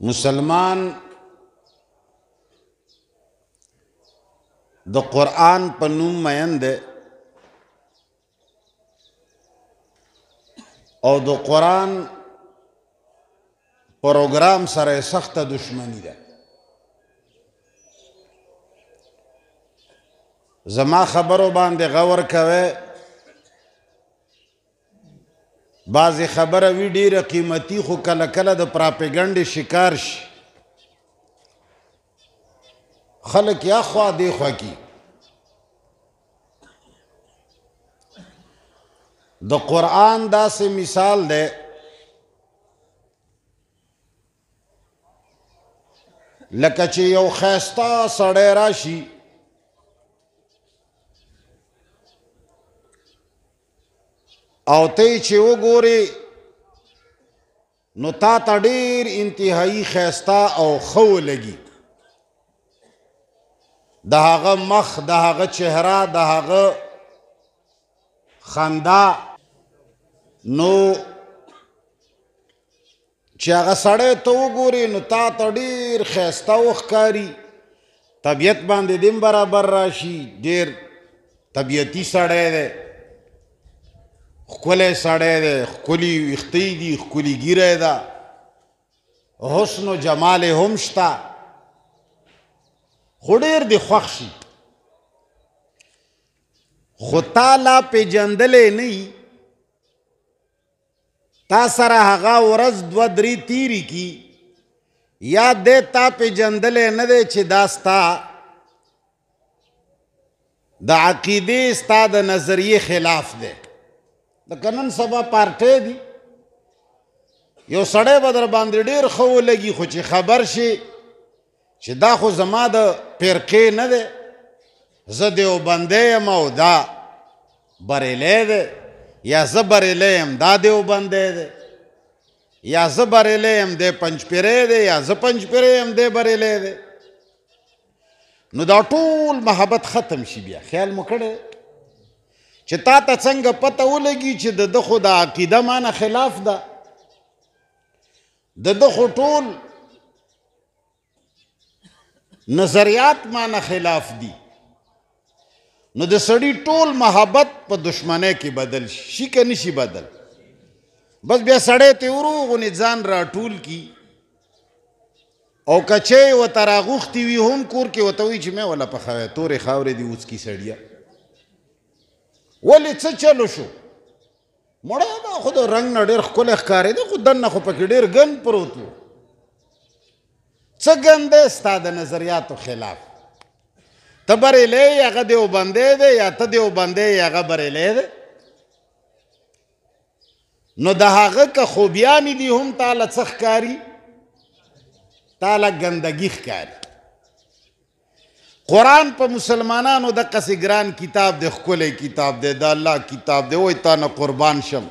مسلمان د قران په نوم مین دی او د قران پروګرام سره سخته دښمنی ده زما خبرو باندې غور کوي بعضې خبره وي ډېره قیمتي خو کله کله د پراپیګنډې شکار شي خلک یا خوا دی خوا کی د قرآن داسې مثال دی لکه چې یو خیستا سړی راشي او ته چې وګوري نو تا ته ډیر انتهایی خیستا او خو لګي د هغه مخ د هغه چهره د هغه خندا نو چې هغه سړی ته وګورې نو تا ته ډېر ښایسته وښکاري طبیعت باندې دې برابر راشي ډېر طبیعتي سړی دی ښکلی سړی دی ښکلي ویښتې دي ښکلي ږیری ده حسن و جمال یې هم شته خو ډېر دې خوښ شي خو تا لا پېژندلی نه تا سره هغه ورځ دوه درې تیری کی یا دی تا پیژندلی نه دی چې دا ستا د عقیدې ستا د نظریې خلاف دی د کنن سبا پارټۍ دي یو سړی به در باندې ډېر ښه ولګي خو چې خبر شي چې دا خو زما د فرقې نه دی زه دیوبندی یم او دا بریلی دی یا زه بریلی یم دا دیوبندی دی یا زه بریلی یم دی پنجپیری دی یا زه پنجپیری یم دی بریلی دی نو دا ټول محبت ختم شي بیا خیال مو کړی چې تا ته څنګه پته ولګي چې د ده خو د عقیده معنی خلاف ده د د خو ټول نظریات ما نه خلاف دي نو د سړی ټول محبت په دشمنه کې بدل شي که نشي بدل بس بیا سړی ته ورو غونې ځان راټول کی او کچې و تراغوختی وی هم کور کې وته وی چې مې ولا په خوي تورې خاورې دی اوس کی سړیا ولی څه چلو شو مړه دا خو د رنګ نه ډېر ښکلی ښکارېده خو دننه خو پکې ډېر ګند پروت و څه ګند دی ستا د نظریاتو خلاف ته بریلی یې هغه دیوبندی دی یا ته دیوبندی یې هغه بریلی دی نو د هغه که خوبیانې دي هم تاله څه ښکاري تاله ګندګي ښکاري قرآن په مسلمانانو د قصې ګران کتاب دی ښکلی کتاب دی د الله کتاب دی وای تا نه قربان شم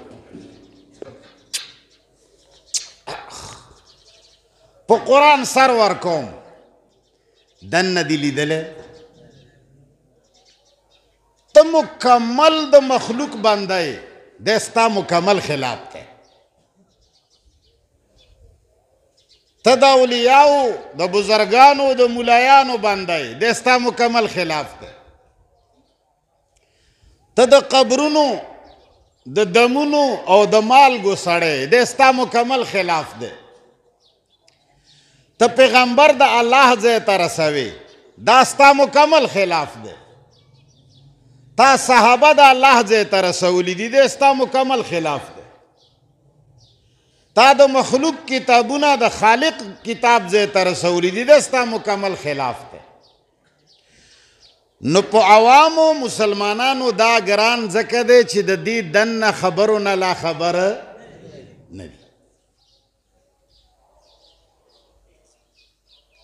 په قرآن سر ورکوم دنه دی لیدلی ته مکمل د مخلوق بنده یې د ستا مکمل خلاف دی ته د اولیاو د بزرګانو د مولایانو باندې د ستا مکمل خلاف ده ته د قبرونو د دمونو او د مالګو سړی د ستا مکمل خلاف ده ته پیغمبر د الله ځای ته رسوي دا ستا مکمل خلاف ده تا صحابه د الله ځای ته رسولي دي د ستا مکمل خلاف ده تا د مخلوق کتابونه د خالق کتاب ځای ته رسولي دي دا ستا مکمل خلاف دی نو په عوامو مسلمانانو دا ګران ځکه دی چې د دې دننه خبرو نه لا خبره نه دي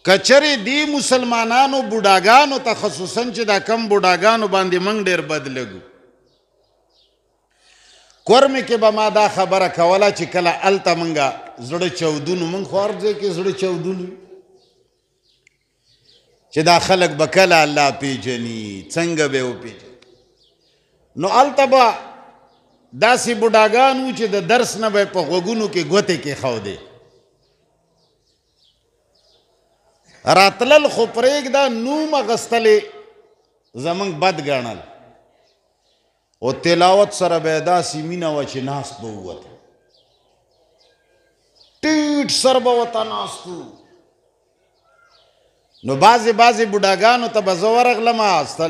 کچرې دی مسلمانانو بوډاګانو ته خصوصا چې دا کم بوډاګانو باندې منګ ډېر بد لګو کورمې کې به ما دا خبره کوله چې کله هلته موږ زړه چودونو موږ خو هر ځای کې زړه چودونو چې دا خلک به کله الله پیژني څنګه به وپیژني نو هلته به داسې بوډاګان وو چې د درس نه به په غوږونو کې ګوتې کې ښودې راتلل خو پرېږده نوم اخیستلې زمونږ بد ګڼل او تلاوت سره به داسې مینه و چې ناس به ووته ټیټ سر به وته ناستو نو بعضې بعضې بوډاګانو ته به زه ورغلم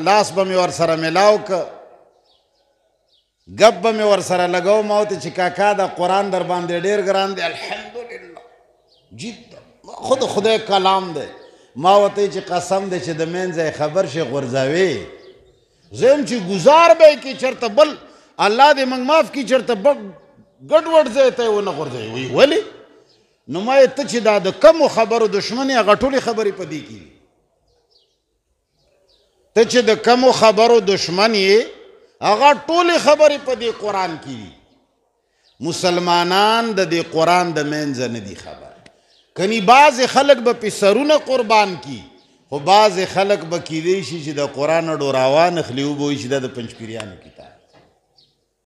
لاس به مې ورسره میلاو که ګپ به مې ورسره لګو ما ورته چې کاکا دا قرآن در باندې ډېر ګران دی الحمدلله جدا خود خدای کلام دی ما ورته چې قسم دی چې د مینځه خبر شي غورځوي زم چې گزار به کې چرته بل الله دې موږ معاف کی چرته ګډ وډ ځای ته و نه غورځي وی ولی نو ما ته چې دا د کم خبرو دشمنی غټولې خبرې پدې کی ته چې د کم خبرو دشمنی هغه ټولې خبرې پدې قران کې مسلمانان د دې قران د مینځ نه دي خبر کني باز خلک به په سرونه قربان کی خو باز خلک به کیدې شي چې د قران ډوراوان خلیو بوي چې د پنځپیرانو کتاب